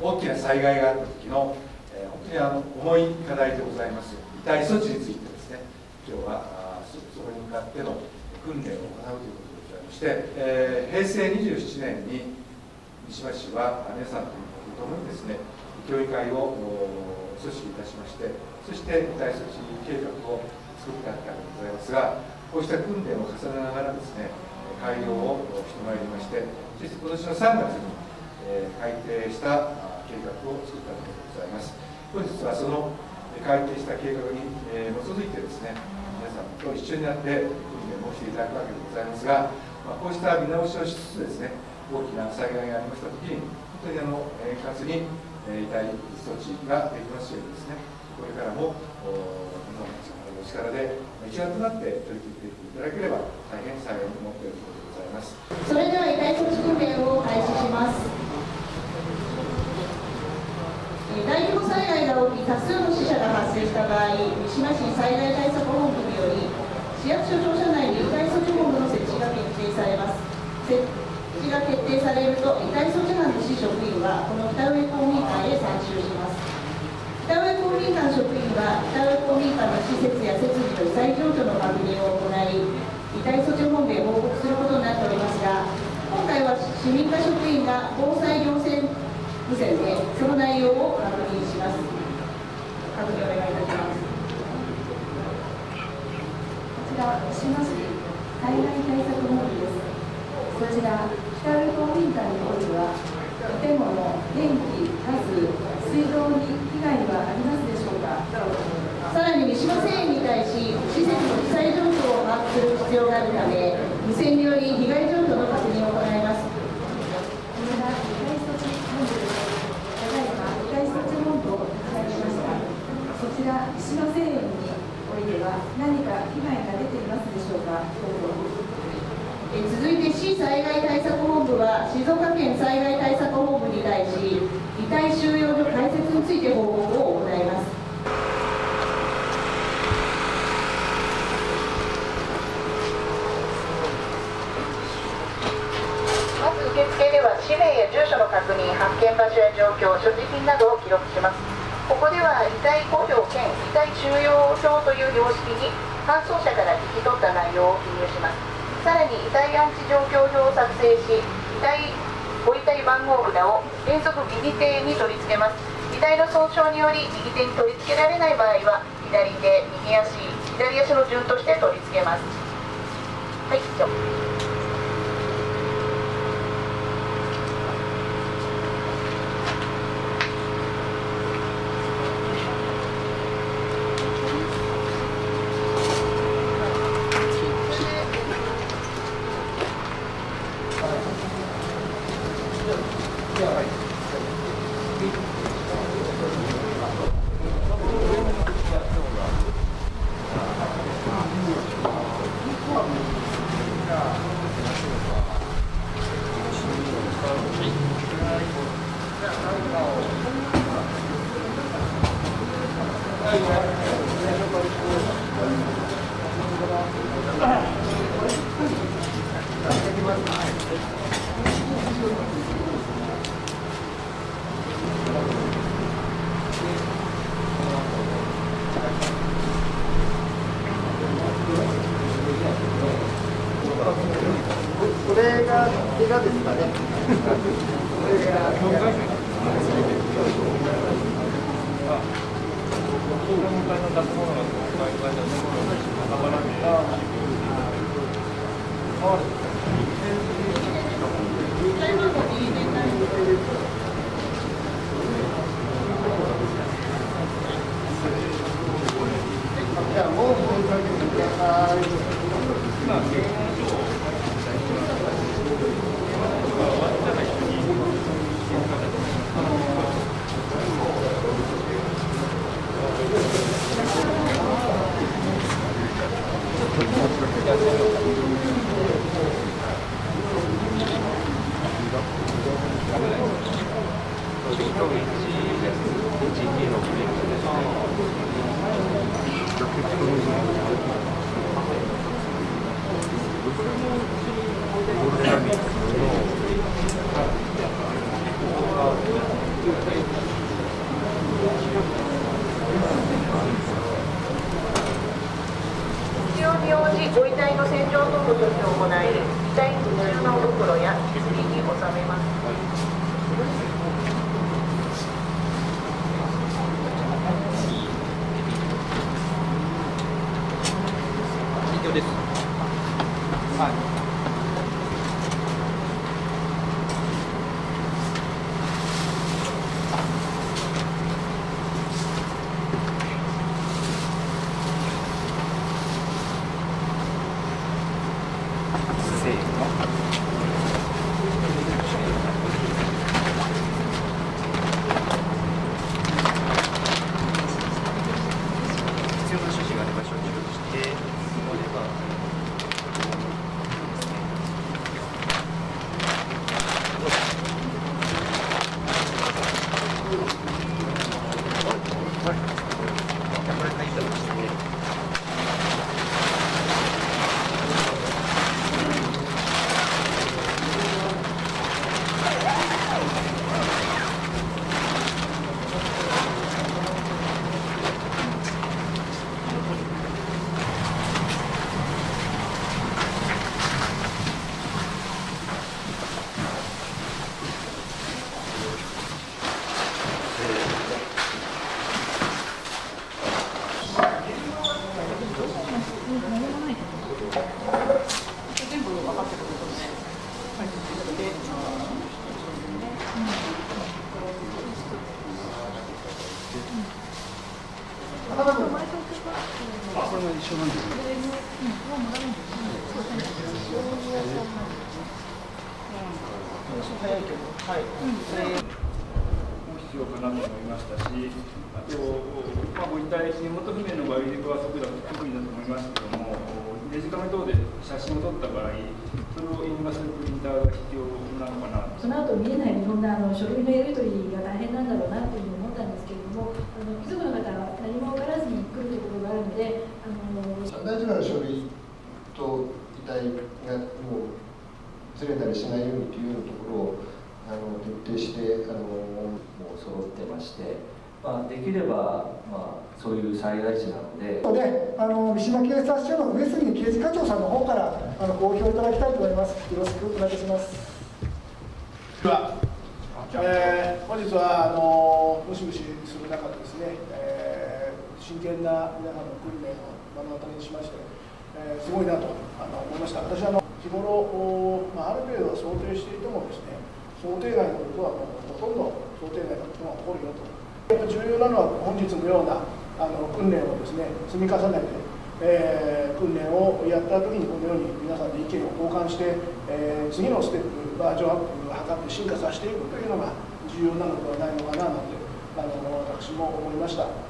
大きな災害があった時の、えー、本当にあの重い課題でございます。遺体措置についてですね今日はそこに向かっての訓練を行うということでございまして、えー、平成27年に三島市は皆さんとともにですね協議会を組織いたしましてそして遺体措置計画を作ったわけでございますがこうした訓練を重ねながらですね改良をしてまいりましてそして今年の3月に、え改定した計画を作ったわけでございます。本日はその改定した計画に、え基づいてですね皆さんと一緒になって訓練をしていただくわけでございますが、まあ、こうした見直しをしつつですね大きな災害がありました時に本当にあの円滑に遺体措置ができますようにですねこれからも日本の力で一丸となって取り組んでいっていただければ大変幸いに思っているところでございます。それでは遺体措置訓練を開始します。大規模災害が起き多数の死者が発生した場合三島市災害対策本部により市役所庁舎内に遺体措置本部の設置が決定されます。設置が決定されると遺体措置班の市職員はこの北上公民館へ参集します北上公民館職員は北上公民館の施設や設備の被災状況の確認を行い遺体措置本部へ報告することになっておりますが、今回は市民課職員が防災行政無線でその内容を確認します。確認お願いいたします。こちら、三島市災害対策本部です。こちら、北上公民館においては、建物、電気、ガス、水道に被害はありますでしょうか？さらに三島製園に対し、施設の被災状況を把握する必要があるため、無線により被害状況の確認を行います。こちら、石野製園においては何か被害が出ていますでしょうか？え続いて市災害対策本部は静岡県災害対策本部に対し遺体収容所開設について報告を行います受付では氏名や住所の確認発見場所や状況所持品などを記録しますここでは遺体公表兼遺体収容表という様式に搬送者から聞き取った内容を記入します。さらに遺体安置状況表を作成し遺体ご遺体番号札を連続右手に取り付けます。遺体の損傷により右手に取り付けられない場合は左手右足左足の順として取り付けます。はい以上。映画ですかね。は一緒なんですも必要かなと思いましたし、あと、まあ、ご遺体、身元不明の場合、陸は速度特にだと思いますけども、デジカメ等で写真を撮った場合、それを印画するプリンターが必要なのかなその後見えないいろんなあの書類のやり取りが大変なんだろうなというふうに思ったんですけれども、あの遺族の方は何も分からずに来るということがあるので、あの大事な書類と遺体がもうずれたりしないようにというようなところをあの徹底してあのもう揃まあ、できれば、まあ、そういう災害時なので。で、あの三島警察署の上杉刑事課長さんの方からあのご評いただきたいと思います。よろしくお願いいたします。では、えー本日はあのムシムシする中でですね、えー真剣な皆さんの訓練を目の当たりにしまして、えーすごいなとあの思いました。私はあの日頃、おまあ、ある程度は想定していてもですね、想定外のことはもうほとんど想定外のことが起こるよと。やっぱ重要なのは本日のようなあの訓練をですね積み重ねて、えー訓練をやった時にこのように皆さんで意見を交換して、えー次のステップバージョンアップを図って進化させていくというのが重要なのではないのかななんてあの私も思いました。